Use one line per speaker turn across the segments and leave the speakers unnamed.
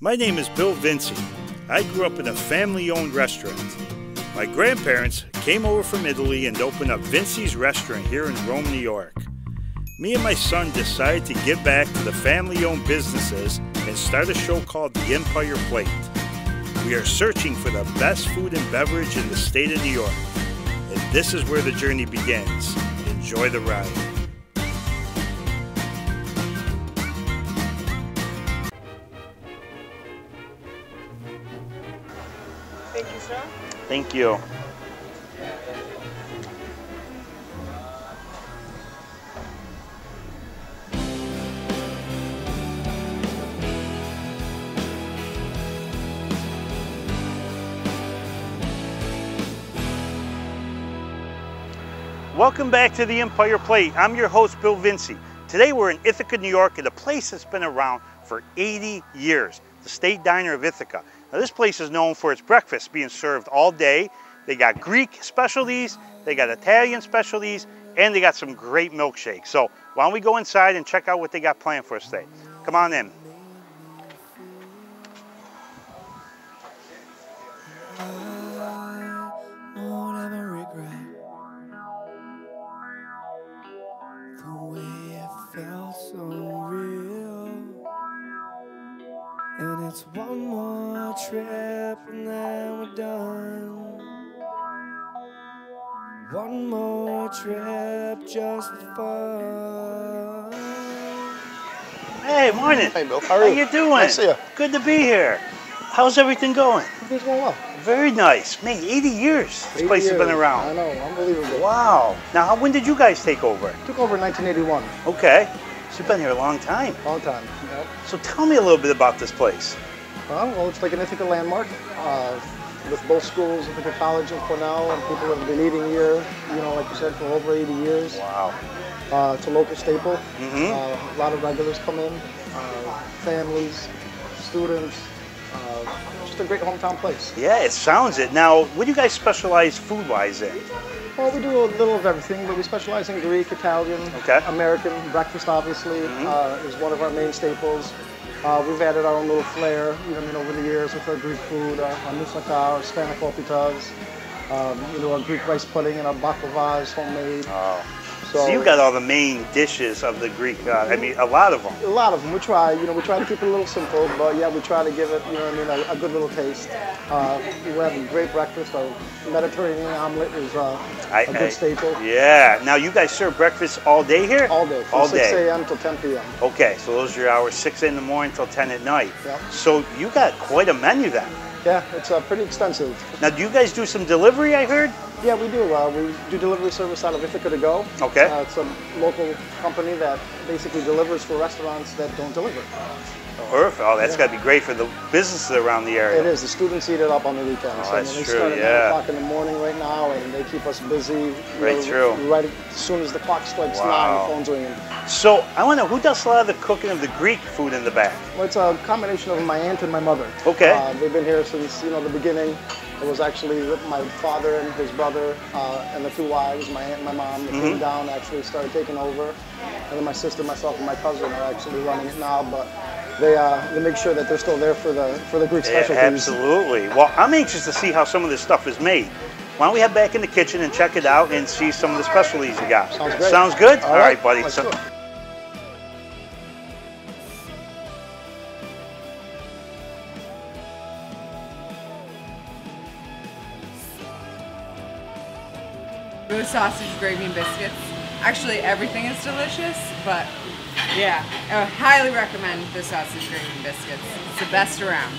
My name is Bill Vinci. I grew up in a family owned restaurant. My grandparents came over from Italy and opened up Vinci's restaurant here in Rome, New York. Me and my son decided to give back to the family owned businesses and start a show called The Empire Plate. We are searching for the best food and beverage in the state of New York. And this is where the journey begins. Enjoy the ride.
Thank you.
Welcome back to the Empire Plate. I'm your host, Bill Vinci. Today we're in Ithaca, New York, at a place that's been around for 80 years, the State Diner of Ithaca. Now this place is known for its breakfast being served all day. They got Greek specialties, they got Italian specialties, and they got some great milkshakes. So why don't we go inside and check out what they got planned for us today. Come on in.
It's one more trip and then we're done. One more trip just for fun.
Hey, morning.
Hey, Bill.
How
How are
you
you?
doing?
Nice to see you.
Good to be here. How's everything going?
Everything's going well.
Very nice. Man, 80 years this
80
place has been around.
I know, unbelievable.
Wow. Now, how- when did you guys take over?
Took over in 1981.
Okay. So you've been here a long time.
Long time. Yep.
So tell me a little bit about this place.
Well, it's like an Ithaca landmark uh, with both schools, Ithaca College and Cornell, and people have been eating here, you know, like you said, for over 80 years.
Wow.
Uh, it's a local staple.
Mhm.
Uh, a lot of regulars come in, uh, families, students. Uh, just a great hometown place.
Yeah, it sounds it. Now, what do you guys specialize food-wise in?
Well, we do a little of everything, but we specialize in Greek, Italian,
Okay.
American. Breakfast, obviously, uh, is one of our main staples. Uh, we've added our own little flair, you know, I mean, over the years with our Greek food, our, our moussaka, our um, you know, our Greek rice pudding and our baklavas, homemade.
Oh.
So,
So you got all the main dishes of the Greek, uh, I mean, a lot of them.
a lot of them. We try, you know, we try to keep it a little simple, but yeah, we try to give it, you know, what I mean, a, a good little taste. Uh, we're having great breakfast. Our Mediterranean omelet is uh,
I-
a good
I-
staple.
Yeah. Now, you guys serve breakfast all day here?
All day, from
All
6
day.
a.m. till 10 p.m.
Okay, so those are your hours, 6 in the morning till 10 at night.
Yep.
So you got quite a menu then.
Yeah, it's uh, pretty extensive.
Now, do you guys do some delivery, I heard?
Yeah, we do. Uh, we do delivery service out of Ithaca to Go.
Okay.
Uh, it's a local company that basically delivers for restaurants that don't deliver.
Perfect. Oh, that's
Yeah.
got to be great for the businesses around the area.
It is. The students eat it up on the weekends.
Oh, that's
mean, they
true,
start at
yeah.
9 o'clock in the morning right now, and they keep us busy. you
Right through.
Right as soon as the clock strikes
Wow.
9, the phone's ringing.
So I want to know who does a lot of the cooking of the Greek food in the back?
Well, it's a combination of my aunt and my mother.
Okay.
Uh, they've been here since you know the beginning. It was actually my father and his brother uh, and the two wives, my aunt and my mom, that
Mm-hmm.
came down actually started taking over, and then my sister, myself, and my cousin are actually running it now. But they uh, they make sure that they're still there for the for the Greek
Yeah,
specialties.
absolutely. Well, I'm anxious to see how some of this stuff is made. Why don't we head back in the kitchen and check it out and see some of the specialties you got?
Sounds great.
Sounds good?
All
All right,
right,
buddy.
The sausage gravy and biscuits. Actually, everything is delicious, but yeah, I highly recommend the sausage gravy and biscuits. It's the best around.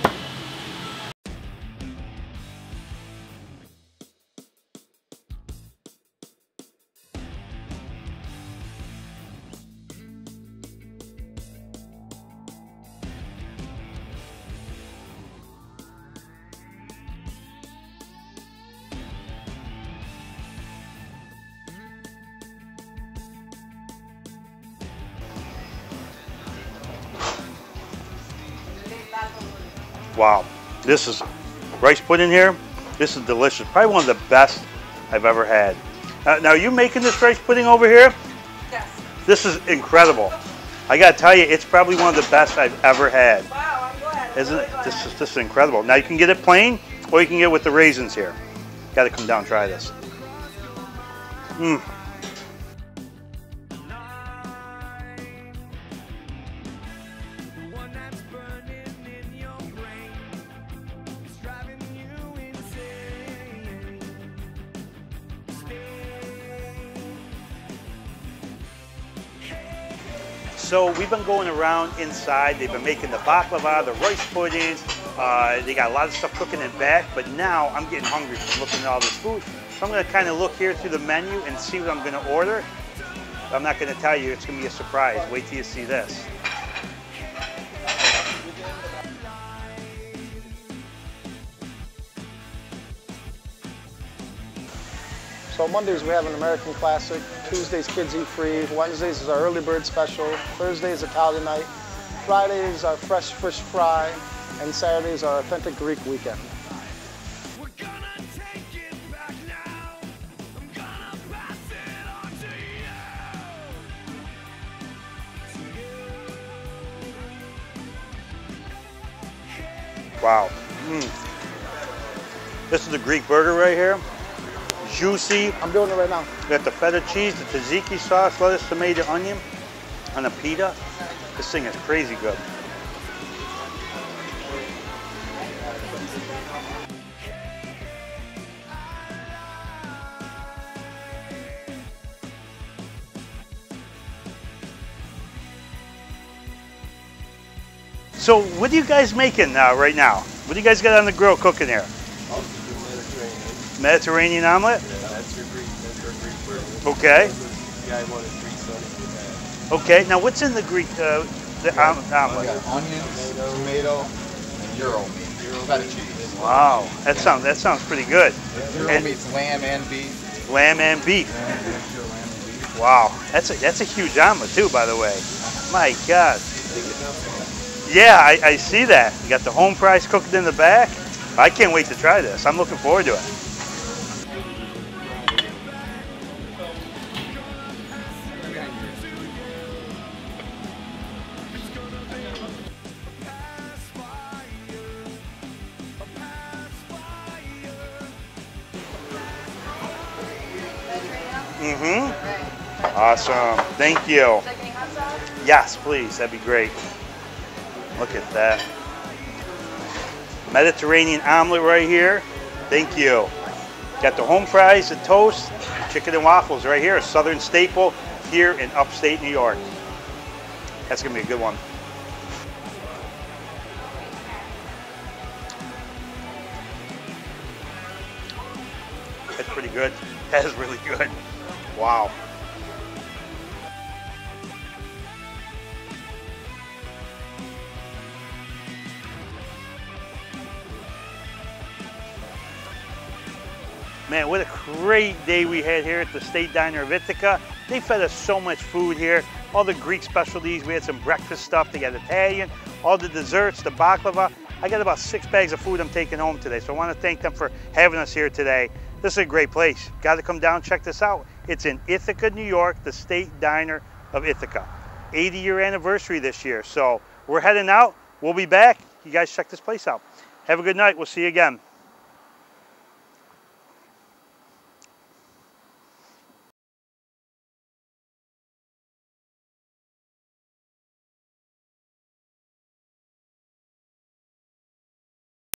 Wow, this is rice pudding here. This is delicious. Probably one of the best I've ever had. Uh, now, are you making this rice pudding over here?
Yes.
This is incredible. I gotta tell you, it's probably one of the best I've ever had.
Wow, I'm glad.
Isn't it? This is, this is incredible. Now you can get it plain or you can get it with the raisins here. Got to come down and try this. Mmm. So we've been going around inside. They've been making the baklava, the rice puddings. Uh, they got a lot of stuff cooking in back, but now I'm getting hungry from looking at all this food. So I'm gonna kind of look here through the menu and see what I'm gonna order. I'm not gonna tell you, it's gonna be a surprise. Wait till you see this.
So Mondays we have an American classic. Tuesdays kids eat free. Wednesdays is our early bird special. Thursdays Italian night. Fridays our fresh fish fry. And Saturdays our authentic Greek weekend.
Wow. Mm. This is a Greek burger right here. Juicy.
I'm doing it right now.
We got the feta cheese, the tzatziki sauce, lettuce, tomato, onion, and a pita. This thing is crazy good. So what are you guys making uh, right now? What do you guys got on the grill cooking there?
Mediterranean.
Mediterranean omelet?
Yeah, that's your Greek, that's your Greek burger.
Okay.
The guy wanted Greek sauce.
Okay. Now what's in the Greek uh, the om-
We
omelet?
got onions, tomato, and gyro meat, feta cheese.
Wow, that sounds that sounds pretty good.
gyro
And-
meat's lamb and beef.
Lamb and beef.
Lamb and beef.
Wow, that's a that's a huge omelet too, by the way. My God. Yeah, I, I see that. You got the home fries cooked in the back. I can't wait to try this. I'm looking forward to it. Mm-hmm. Awesome. Thank you. Yes, please. That'd be great. Look at that. Mediterranean omelet right here. Thank you. Got the home fries, the toast, chicken and waffles right here, a southern staple here in upstate New York. That's gonna be a good one. That's pretty good. That is really good. Wow. Man, what a great day we had here at the State Diner of Ithaca. They fed us so much food here. All the Greek specialties. We had some breakfast stuff. They got Italian, all the desserts, the baklava. I got about six bags of food I'm taking home today. So I want to thank them for having us here today. This is a great place. Got to come down check this out. It's in Ithaca, New York, the State Diner of Ithaca. 80 year anniversary this year. So we're heading out. We'll be back. You guys check this place out. Have a good night. We'll see you again.